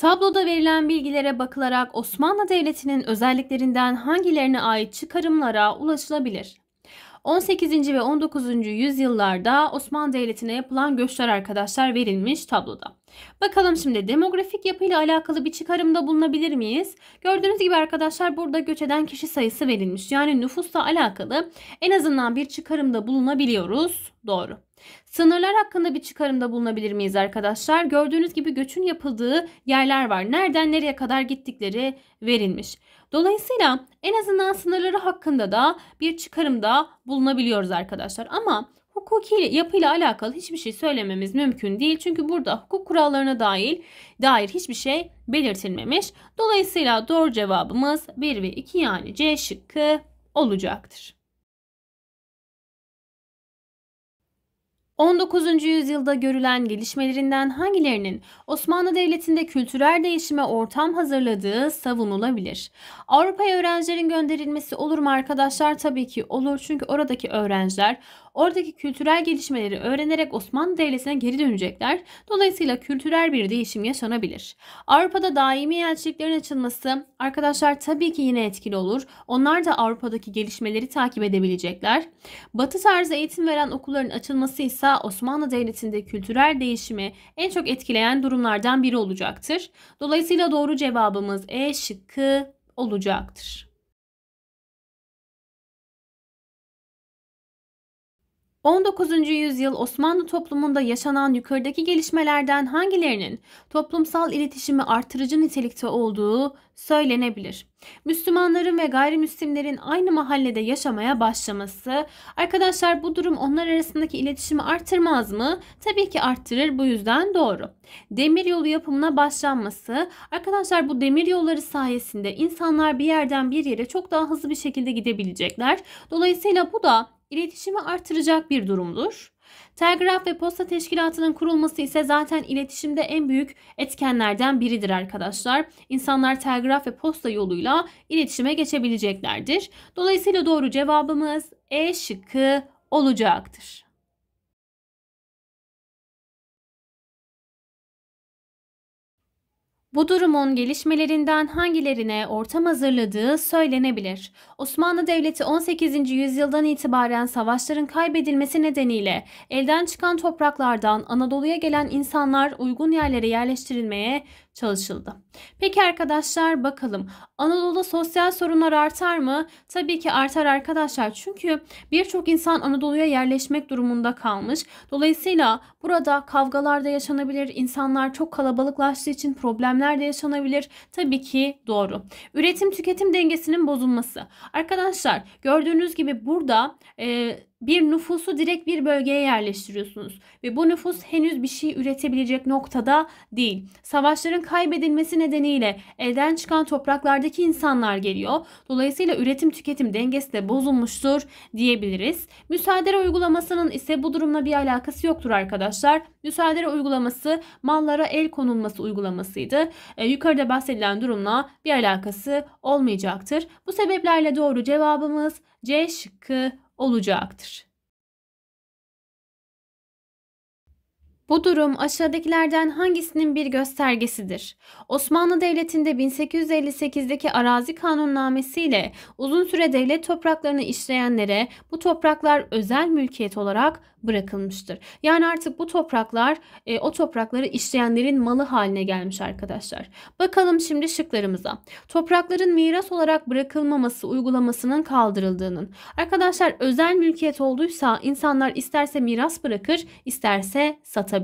Tabloda verilen bilgilere bakılarak Osmanlı Devleti'nin özelliklerinden hangilerine ait çıkarımlara ulaşılabilir? 18. ve 19. yüzyıllarda Osmanlı Devleti'ne yapılan göçler arkadaşlar verilmiş tabloda. Bakalım şimdi demografik yapıyla alakalı bir çıkarımda bulunabilir miyiz? Gördüğünüz gibi arkadaşlar burada göç eden kişi sayısı verilmiş. Yani nüfusla alakalı en azından bir çıkarımda bulunabiliyoruz. Doğru. Sınırlar hakkında bir çıkarımda bulunabilir miyiz arkadaşlar? Gördüğünüz gibi göçün yapıldığı yerler var. Nereden nereye kadar gittikleri verilmiş. Dolayısıyla en azından sınırları hakkında da bir çıkarımda bulunabiliyoruz arkadaşlar. Ama hukuki yapıyla alakalı hiçbir şey söylememiz mümkün değil. Çünkü burada hukuk kurallarına dahil dair hiçbir şey belirtilmemiş. Dolayısıyla doğru cevabımız 1 ve 2 yani C şıkkı olacaktır. 19. yüzyılda görülen gelişmelerinden hangilerinin Osmanlı Devleti'nde kültürel değişime ortam hazırladığı savunulabilir? Avrupa'ya öğrencilerin gönderilmesi olur mu arkadaşlar? Tabii ki olur. Çünkü oradaki öğrenciler oradaki kültürel gelişmeleri öğrenerek Osmanlı Devleti'ne geri dönecekler. Dolayısıyla kültürel bir değişim yaşanabilir. Avrupa'da daimi elçiliklerin açılması arkadaşlar tabii ki yine etkili olur. Onlar da Avrupa'daki gelişmeleri takip edebilecekler. Batı tarzı eğitim veren okulların açılması ise Osmanlı Devleti'nde kültürel değişimi en çok etkileyen durumlardan biri olacaktır. Dolayısıyla doğru cevabımız E şıkkı olacaktır. 19. yüzyıl Osmanlı toplumunda yaşanan yukarıdaki gelişmelerden hangilerinin toplumsal iletişimi artırıcı nitelikte olduğu söylenebilir. Müslümanların ve gayrimüslimlerin aynı mahallede yaşamaya başlaması. Arkadaşlar bu durum onlar arasındaki iletişimi artırmaz mı? Tabii ki arttırır bu yüzden doğru. Demir yolu yapımına başlanması. Arkadaşlar bu demir yolları sayesinde insanlar bir yerden bir yere çok daha hızlı bir şekilde gidebilecekler. Dolayısıyla bu da iletişimi artıracak bir durumdur. Telgraf ve Posta Teşkilatı'nın kurulması ise zaten iletişimde en büyük etkenlerden biridir arkadaşlar. İnsanlar telgraf ve posta yoluyla iletişime geçebileceklerdir. Dolayısıyla doğru cevabımız E şıkkı olacaktır. Bu durumun gelişmelerinden hangilerine ortam hazırladığı söylenebilir. Osmanlı Devleti 18. yüzyıldan itibaren savaşların kaybedilmesi nedeniyle elden çıkan topraklardan Anadolu'ya gelen insanlar uygun yerlere yerleştirilmeye çalışıldı. Peki arkadaşlar bakalım Anadolu'da sosyal sorunlar artar mı? Tabii ki artar arkadaşlar. Çünkü birçok insan Anadolu'ya yerleşmek durumunda kalmış. Dolayısıyla burada kavgalar da yaşanabilir. İnsanlar çok kalabalıklaştığı için problemler de yaşanabilir. Tabii ki doğru. Üretim tüketim dengesinin bozulması. Arkadaşlar gördüğünüz gibi burada e, bir nüfusu direkt bir bölgeye yerleştiriyorsunuz ve bu nüfus henüz bir şey üretebilecek noktada değil. Savaşların kaybedilmesi nedeniyle elden çıkan topraklardaki insanlar geliyor. Dolayısıyla üretim tüketim dengesi de bozulmuştur diyebiliriz. Müsaade uygulamasının ise bu durumla bir alakası yoktur arkadaşlar. Müsaade uygulaması mallara el konulması uygulamasıydı. E, yukarıda bahsedilen durumla bir alakası olmayacaktır. Bu sebeplerle doğru cevabımız C şıkkı olacaktır. Bu durum aşağıdakilerden hangisinin bir göstergesidir? Osmanlı Devleti'nde 1858'deki arazi kanunnamesiyle uzun süre devlet topraklarını işleyenlere bu topraklar özel mülkiyet olarak bırakılmıştır. Yani artık bu topraklar e, o toprakları işleyenlerin malı haline gelmiş arkadaşlar. Bakalım şimdi şıklarımıza. Toprakların miras olarak bırakılmaması uygulamasının kaldırıldığının. Arkadaşlar özel mülkiyet olduysa insanlar isterse miras bırakır isterse satabilir.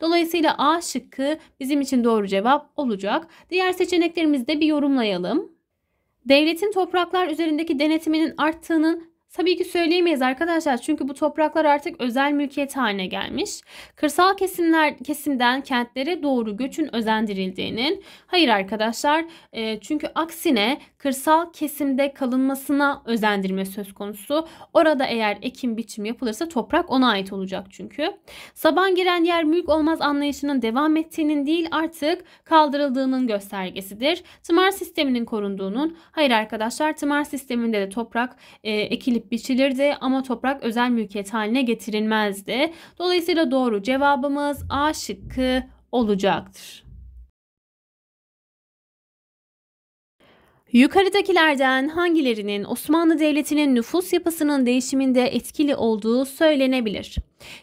Dolayısıyla A şıkkı bizim için doğru cevap olacak. Diğer seçeneklerimizi de bir yorumlayalım. Devletin topraklar üzerindeki denetiminin arttığının Tabii ki söyleyemeyiz arkadaşlar çünkü bu topraklar artık özel mülkiyet haline gelmiş. Kırsal kesimler kesimden kentlere doğru göçün özendirildiğinin hayır arkadaşlar e, çünkü aksine kırsal kesimde kalınmasına özendirme söz konusu. Orada eğer ekim biçim yapılırsa toprak ona ait olacak çünkü. Saban giren yer mülk olmaz anlayışının devam ettiğinin değil artık kaldırıldığının göstergesidir. Tımar sisteminin korunduğunun hayır arkadaşlar tımar sisteminde de toprak e, ekilip ekip biçilirdi ama toprak özel mülkiyet haline getirilmezdi. Dolayısıyla doğru cevabımız A şıkkı olacaktır. Yukarıdakilerden hangilerinin Osmanlı Devleti'nin nüfus yapısının değişiminde etkili olduğu söylenebilir?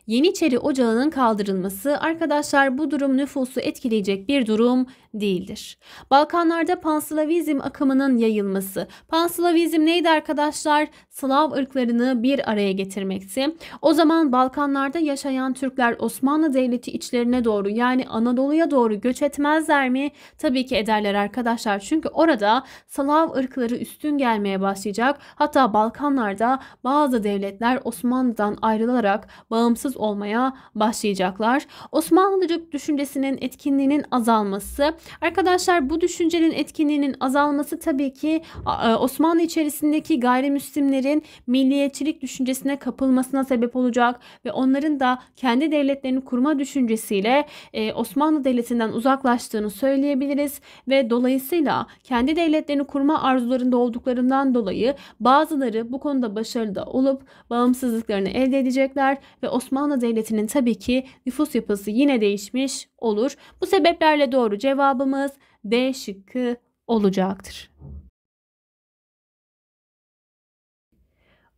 Yeniçeri Ocağı'nın kaldırılması arkadaşlar bu durum nüfusu etkileyecek bir durum değildir. Balkanlarda Panslavizm akımının yayılması. Panslavizm neydi arkadaşlar? Slav ırklarını bir araya getirmekti. O zaman Balkanlarda yaşayan Türkler Osmanlı Devleti içlerine doğru yani Anadolu'ya doğru göç etmezler mi? Tabii ki ederler arkadaşlar. Çünkü orada Slav ırkları üstün gelmeye başlayacak. Hatta Balkanlarda bazı devletler Osmanlı'dan ayrılarak bağımsız olmaya başlayacaklar. Osmanlıcılık düşüncesinin etkinliğinin azalması. Arkadaşlar bu düşüncenin etkinliğinin azalması tabii ki e, Osmanlı içerisindeki gayrimüslimlerin milliyetçilik düşüncesine kapılmasına sebep olacak ve onların da kendi devletlerini kurma düşüncesiyle e, Osmanlı Devleti'nden uzaklaştığını söyleyebiliriz ve dolayısıyla kendi devletlerini kurma arzularında olduklarından dolayı bazıları bu konuda başarılı olup bağımsızlıklarını elde edecekler ve Osmanlı Devleti'nin tabii ki nüfus yapısı yine değişmiş olur. Bu sebeplerle doğru cevabımız D şıkkı olacaktır.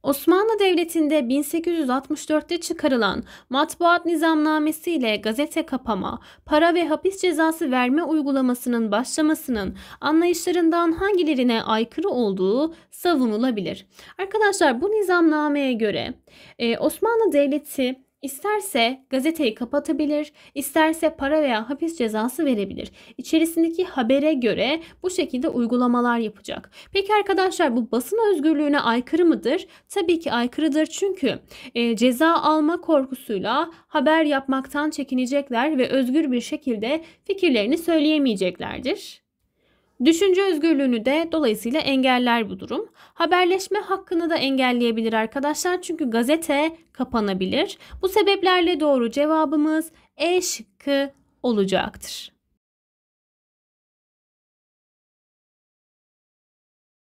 Osmanlı Devleti'nde 1864'te çıkarılan matbuat nizamnamesi ile gazete kapama, para ve hapis cezası verme uygulamasının başlamasının anlayışlarından hangilerine aykırı olduğu savunulabilir. Arkadaşlar bu nizamnameye göre e, Osmanlı Devleti İsterse gazeteyi kapatabilir, isterse para veya hapis cezası verebilir. İçerisindeki habere göre bu şekilde uygulamalar yapacak. Peki arkadaşlar bu basın özgürlüğüne aykırı mıdır? Tabii ki aykırıdır çünkü e, ceza alma korkusuyla haber yapmaktan çekinecekler ve özgür bir şekilde fikirlerini söyleyemeyeceklerdir. Düşünce özgürlüğünü de dolayısıyla engeller bu durum. Haberleşme hakkını da engelleyebilir arkadaşlar çünkü gazete kapanabilir. Bu sebeplerle doğru cevabımız E şıkkı olacaktır.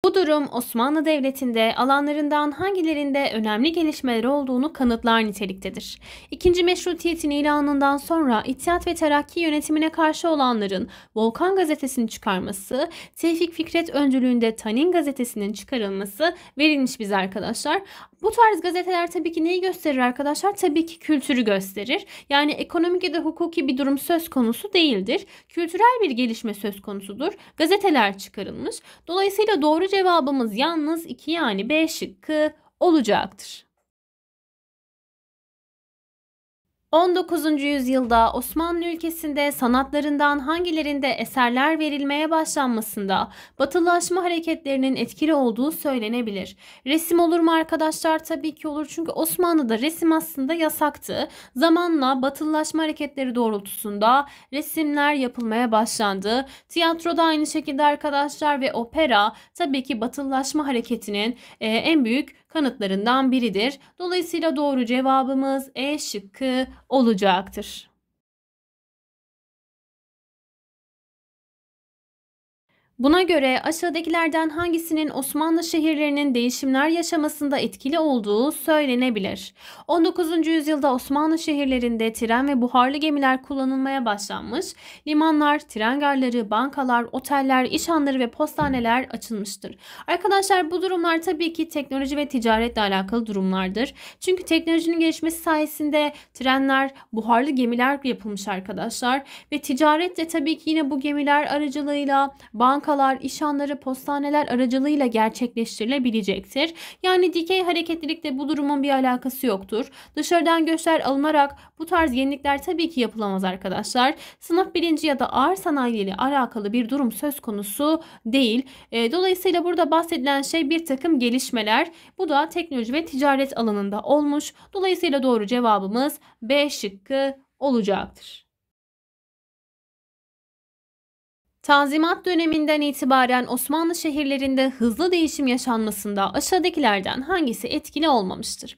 Bu durum Osmanlı Devleti'nde alanlarından hangilerinde önemli gelişmeler olduğunu kanıtlar niteliktedir. İkinci Meşrutiyet'in ilanından sonra İttihat ve Terakki yönetimine karşı olanların Volkan gazetesini çıkarması, Tevfik Fikret öncülüğünde Tanin gazetesinin çıkarılması verilmiş bize arkadaşlar. Bu tarz gazeteler tabii ki neyi gösterir arkadaşlar? Tabii ki kültürü gösterir. Yani ekonomik ya da hukuki bir durum söz konusu değildir. Kültürel bir gelişme söz konusudur. Gazeteler çıkarılmış. Dolayısıyla doğru cevabımız yalnız 2 yani B şıkkı olacaktır. 19. yüzyılda Osmanlı ülkesinde sanatlarından hangilerinde eserler verilmeye başlanmasında batılılaşma hareketlerinin etkili olduğu söylenebilir. Resim olur mu arkadaşlar? Tabii ki olur çünkü Osmanlı'da resim aslında yasaktı. Zamanla batılılaşma hareketleri doğrultusunda resimler yapılmaya başlandı. Tiyatro da aynı şekilde arkadaşlar ve opera tabii ki batılılaşma hareketinin e, en büyük kanıtlarından biridir. Dolayısıyla doğru cevabımız E şıkkı olacaktır. Buna göre aşağıdakilerden hangisinin Osmanlı şehirlerinin değişimler yaşamasında etkili olduğu söylenebilir. 19. yüzyılda Osmanlı şehirlerinde tren ve buharlı gemiler kullanılmaya başlanmış, limanlar, tren garları, bankalar, oteller, işhanları ve postaneler açılmıştır. Arkadaşlar bu durumlar tabii ki teknoloji ve ticaretle alakalı durumlardır. Çünkü teknolojinin gelişmesi sayesinde trenler, buharlı gemiler yapılmış arkadaşlar ve ticaretle tabii ki yine bu gemiler aracılığıyla banka bankalar, işhanları, postaneler aracılığıyla gerçekleştirilebilecektir. Yani dikey hareketlilikte bu durumun bir alakası yoktur. Dışarıdan göçler alınarak bu tarz yenilikler tabii ki yapılamaz arkadaşlar. Sınıf bilinci ya da ağır sanayi ile alakalı bir durum söz konusu değil. E, dolayısıyla burada bahsedilen şey bir takım gelişmeler. Bu da teknoloji ve ticaret alanında olmuş. Dolayısıyla doğru cevabımız B şıkkı olacaktır. Tanzimat döneminden itibaren Osmanlı şehirlerinde hızlı değişim yaşanmasında aşağıdakilerden hangisi etkili olmamıştır?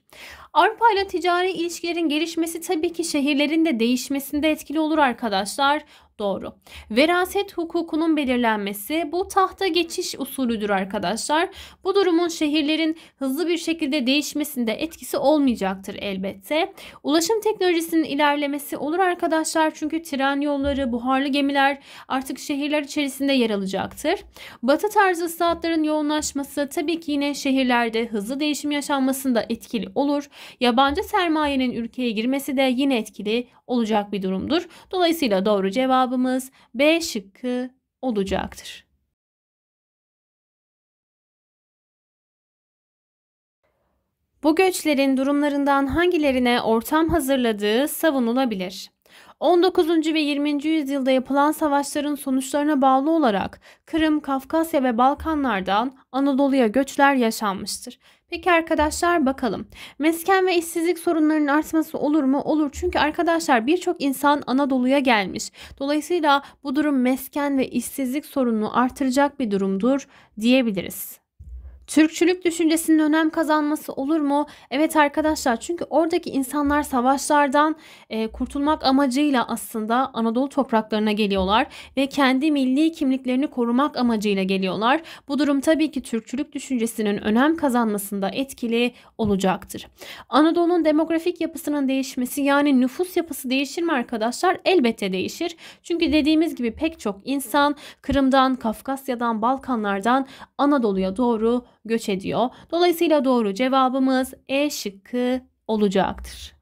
Avrupa ile ticari ilişkilerin gelişmesi tabii ki şehirlerin de değişmesinde etkili olur arkadaşlar. Doğru. Veraset hukukunun belirlenmesi bu tahta geçiş usulüdür arkadaşlar. Bu durumun şehirlerin hızlı bir şekilde değişmesinde etkisi olmayacaktır elbette. Ulaşım teknolojisinin ilerlemesi olur arkadaşlar çünkü tren yolları, buharlı gemiler artık şehirler içerisinde yer alacaktır. Batı tarzı ıslahatların yoğunlaşması tabii ki yine şehirlerde hızlı değişim yaşanmasında etkili olur. Yabancı sermayenin ülkeye girmesi de yine etkili olacak bir durumdur. Dolayısıyla doğru cevabımız B şıkkı olacaktır. Bu göçlerin durumlarından hangilerine ortam hazırladığı savunulabilir? 19. ve 20. yüzyılda yapılan savaşların sonuçlarına bağlı olarak Kırım, Kafkasya ve Balkanlardan Anadolu'ya göçler yaşanmıştır. Peki arkadaşlar bakalım. Mesken ve işsizlik sorunlarının artması olur mu? Olur. Çünkü arkadaşlar birçok insan Anadolu'ya gelmiş. Dolayısıyla bu durum mesken ve işsizlik sorununu artıracak bir durumdur diyebiliriz. Türkçülük düşüncesinin önem kazanması olur mu? Evet arkadaşlar çünkü oradaki insanlar savaşlardan e, kurtulmak amacıyla aslında Anadolu topraklarına geliyorlar ve kendi milli kimliklerini korumak amacıyla geliyorlar. Bu durum tabii ki Türkçülük düşüncesinin önem kazanmasında etkili olacaktır. Anadolu'nun demografik yapısının değişmesi yani nüfus yapısı değişir mi arkadaşlar? Elbette değişir. Çünkü dediğimiz gibi pek çok insan Kırım'dan, Kafkasya'dan, Balkanlardan Anadolu'ya doğru göç ediyor. Dolayısıyla doğru cevabımız E şıkkı olacaktır.